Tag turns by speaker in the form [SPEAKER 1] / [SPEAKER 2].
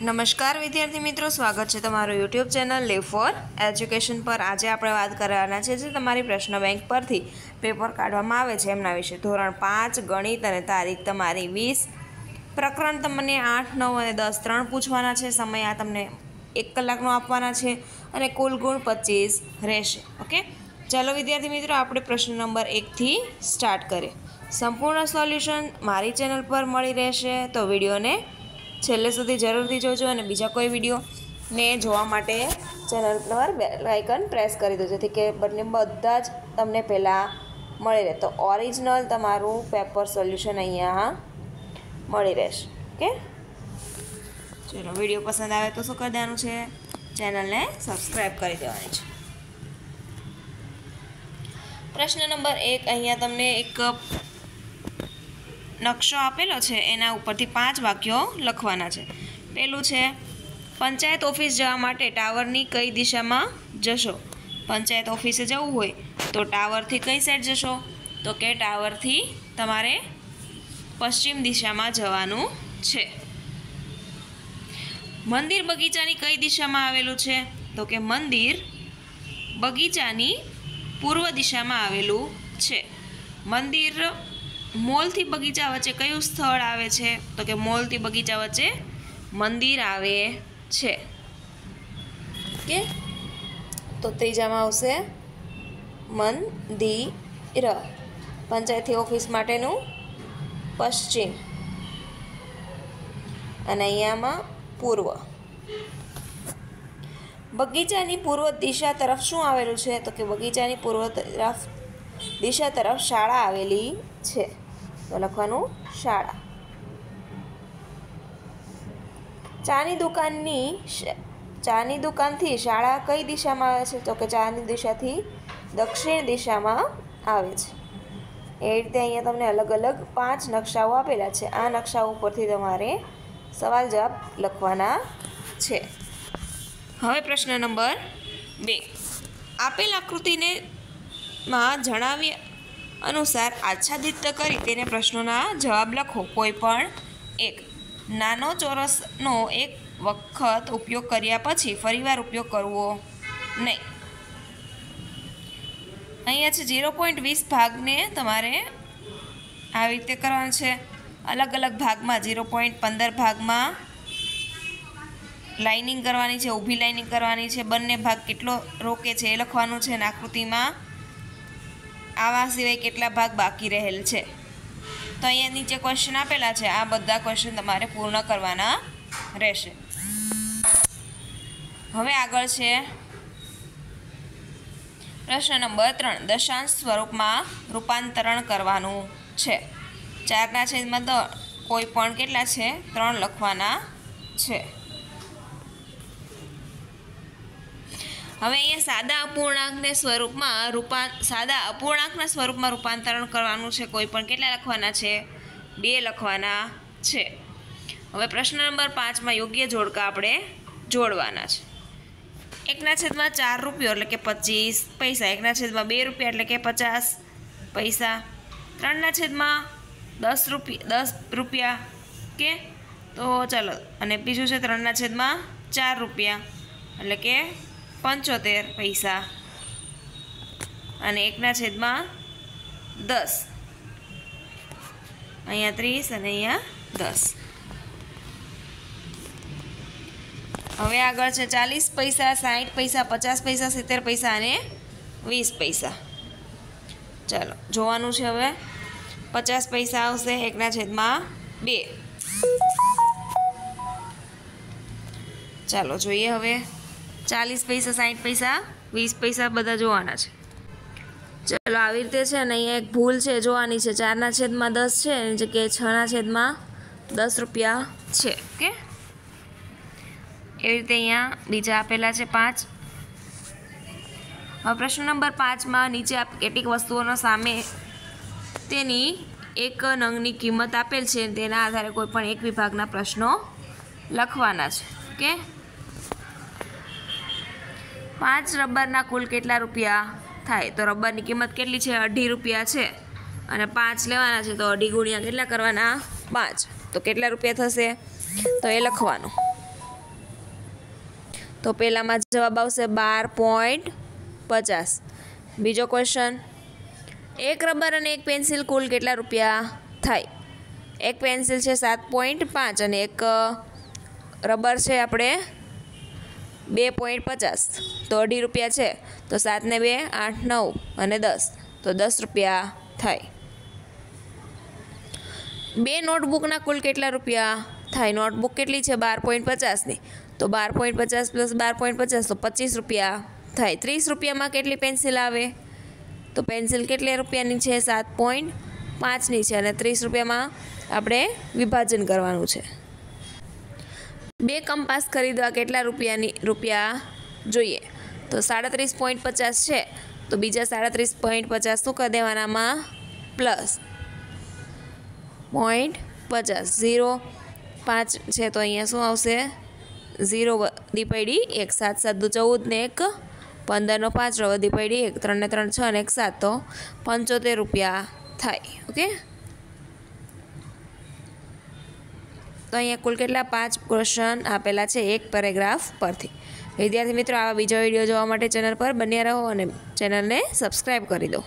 [SPEAKER 1] નમસ્કાર વિદ્યાર્થી મિત્રો, સ્વાગત છે તમારું યુટ્યુબ ચેનલ લે ફોર એજ્યુકેશન પર. આજે આપણે વાત કરવાના છે જે તમારી પ્રશ્ન બેંક પરથી પેપર કાઢવામાં આવે છે. એમના વિશે ધોરણ પાંચ, ગણિત અને તારીખ તમારી વીસ. પ્રકરણ તમને આઠ, નવ અને દસ ત્રણ પૂછવાના છે. સમય આ તમને એક કલાકનો આપવાના છે અને કુલ ગુણ પચીસ રહેશે. ઓકે? ચાલો વિદ્યાર્થી મિત્રો, આપણે પ્રશ્ન નંબર એકથી સ્ટાર્ટ કરીએ. સંપૂર્ણ સોલ્યુશન મારી ચેનલ પર મળી રહેશે. તો વિડીયોને છેલ્લે સુધી જરૂરથી જોજો અને બીજા કોઈ વિડીયોને જોવા માટે ચેનલ પર બેલ આઇકન પ્રેસ કરી દો, જેથી કે બંને બધા જ તમને પહેલાં મળી રહે. તો ઓરિજિનલ તમારું પેપર સોલ્યુશન અહીંયા મળી રહેશે. ઓકે? ચલો વીડિયો પસંદ આવે તો શું કરી દેવાનું છે ચેનલને સબસ્ક્રાઈબ કરી દેવાની છે. પ્રશ્ન નંબર એક, અહીંયા તમને એક નકશો આપેલો છે, એના ઉપરથી પાંચ વાક્યો લખવાના છે. પહેલું છે, પંચાયત ઓફિસ જવા માટે ટાવરની કઈ દિશામાં જશો? પંચાયત ઓફિસે જવું હોય તો ટાવરથી કઈ સાઈડ જશો? તો કે, ટાવરથી તમારે પશ્ચિમ દિશામાં જવાનું છે. મંદિર બગીચાની કઈ દિશામાં આવેલું છે? તો કે, મંદિર બગીચાની પૂર્વ દિશામાં આવેલું છે. મંદિર મોલથી બગીચા વચ્ચે કયું સ્થળ આવે છે? તો કે મોલથી બગીચા વચ્ચે મંદિર આવે છે. કે? તો ત્રીજામાં આવશે મંદિર. પંચાયતી ઓફિસ માટેનું પશ્ચિમ. અને અહીંયામાં પૂર્વ. બગીચાની પૂર્વ દિશા તરફ શું આવેલું છે? તો કે બગીચાની પૂર્વ તરફ દિશા તરફ શાળા આવેલી છે. તો લખવાનું શાળા. ચાની દુકાનની ચાની દુકાનથી શાળા કઈ દિશામાં આવે છે? તો કે ચાની દિશાથી દક્ષિણ દિશામાં આવે છે. એ રીતે અહીંયા તમને અલગ અલગ પાંચ નકશાઓ આપેલા છે. આ નકશાઓ ઉપરથી તમારે સવાલ જવાબ લખવાના છે. હવે પ્રશ્ન નંબર બે. આપેલ આકૃતિને માં જણાવ્યા અનુસાર આચ્છાદિત કરી તેને પ્રશ્નોના જવાબ લખો. કોઈ પણ એક. નાનો ચોરસનો એક વખત ઉપયોગ કર્યા પછી ફરીવાર ઉપયોગ કરવો નહીં. અહીંયા છે ઝીરો પોઈન્ટ વીસ ભાગને તમારે આવી રીતે કરવાનું છે. અલગ અલગ ભાગમાં ઝીરો પોઈન્ટ પંદર ભાગમાં લાઇનિંગ કરવાની છે, ઊભી લાઇનિંગ કરવાની છે. બંને ભાગ કેટલો રોકે છે એ લખવાનું છે અને આકૃતિમાં આવા સિવાય કેટલા ભાગ બાકી રહેલ છે? તો અહીંયા નીચે ક્વેશ્ચન આપેલા છે. આ બધા ક્વેશ્ચન તમારે પૂર્ણ કરવાના રહેશે. હવે આગળ છે. પ્રશ્ન નંબર ત્રણ. દશાંશ સ્વરૂપમાં રૂપાંતરણ કરવાનું છે. ચારના છેદમાં દ કોઈ પણ કેટલા છે? ત્રણ લખવાના છે. હવે અહીંયા સાદા અપૂર્ણાંકને સ્વરૂપમાં રૂપા, સાદા અપૂર્ણાંકના સ્વરૂપમાં રૂપાંતરણ કરવાનું છે. કોઈ પણ કેટલા લખવાના છે? બે લખવાના છે. હવે પ્રશ્ન નંબર પાંચમાં યોગ્ય જોડકા આપણે જોડવાના છે. એકના છેદમાં ચાર રૂપિયો એટલે કે પચીસ પૈસા. એકના છેદમાં બે રૂપિયા એટલે કે પચાસ પૈસા. ત્રણના છેદમાં દસ રૂપિયા દસ રૂપિયા કે તો ચાલો. અને બીજું છે ત્રણના છેદમાં ચાર રૂપિયા એટલે કે પંચોતેર પૈસા. અને એકના છેદમાં દસ. અહીંયા ત્રીસ અને અહીંયા દસ. હવે આગળ છે ચાલીસ પૈસા સાઠ પૈસા, પચાસ પૈસા, સિત્તેર પૈસા અને વીસ પૈસા. ચાલો, જોવાનું છે હવે. પચાસ પૈસા આવશે, એકના છેદમાં બે. ચાલો, જોઈએ હવે. ચાલીસ પૈસા સાઠ પૈસા, વીસ પૈસા બધા જોવાના છે. ચલો, આવી રીતે છે ને અહીંયા એક ભૂલ છે, જોવાની છે. ચારના છેદમાં દસ છે, એની જગ્યાએ છના છેદમાં દસ રૂપિયા છે, ઓકે? એવી રીતે અહીંયા બીજા આપેલા છે પાંચ. હવે પ્રશ્ન નંબર પાંચમાં નીચે કેટલીક વસ્તુઓનો સામે તેની એક નંગની કિંમત આપેલ છે, તેના આધારે કોઈ પણ એક વિભાગના પ્રશ્નો લખવાના છે, ઓકે? પાંચ રબરના કુલ કેટલા રૂપિયા થાય? તો રબરની કિંમત કેટલી છે? અઢી રૂપિયા છે. અને પાંચ લેવાના છે, તો અઢી ગુણ્યા કેટલા કરવાના? પાંચ. તો કેટલા રૂપિયા થશે? તો એ લખવાનું. તો પહેલાંમાં જવાબ આવશે બાર પોઈન્ટ પચાસ. બીજો ક્વેશ્ચન એક રબર અને એક પેન્સિલ કુલ કેટલા રૂપિયા થાય? એક પેન્સિલ છે સાત પોઈન્ટ પાંચ અને એક રબર છે આપણે બે પોઈન્ટ પચાસ. તો અઢી રૂપિયા છે. તો સાતને બે, આઠ, નવ અને દસ. તો દસ રૂપિયા થાય. બે નોટબુકના કુલ કેટલા રૂપિયા થાય? નોટબુક કેટલી છે? બાર પોઈન્ટ પચાસની. તો બાર પોઈન્ટ પચાસ પ્લસ બાર પોઈન્ટ પચાસ, તો પચીસ રૂપિયા થાય. ત્રીસ રૂપિયામાં કેટલી પેન્સિલ આવે? તો પેન્સિલ કેટલી રૂપિયાની છે? સાત પોઈન્ટ પાંચની છે અને ત્રીસ રૂપિયામાં આપણે વિભાજન કરવાનું છે. બે કંપાસ ખરીદવા કેટલા રૂપિયાની, રૂપિયા જોઈએ? તો સાડત્રીસ પોઈન્ટ પચાસ છે. તો બીજા સાડત્રીસ પોઈન્ટ પચાસ શું કરી દેવાનામાં પ્લસ પોઈન્ટ પચાસ. ઝીરો પાંચ છે તો અહીંયા શું આવશે? ઝીરો વધી પડી એક સાત સાત દુ ચૌદ ને એક પંદરનો પાંચ વધી પડી એક ત્રણ ને ત્રણ છ ને એક સાત. તો પંચોતેર રૂપિયા થાય. ઓકે? તો અહીંયા કુલ કેટલા? પાંચ ક્વેશ્ચન આપેલા છે એક પેરેગ્રાફ પરથી. વિદ્યાર્થી મિત્રો, આવા બીજો વીડિયો જોવા માટે ચેનલ પર બન્યા રહો અને ચેનલને સબસ્ક્રાઈબ કરી દો.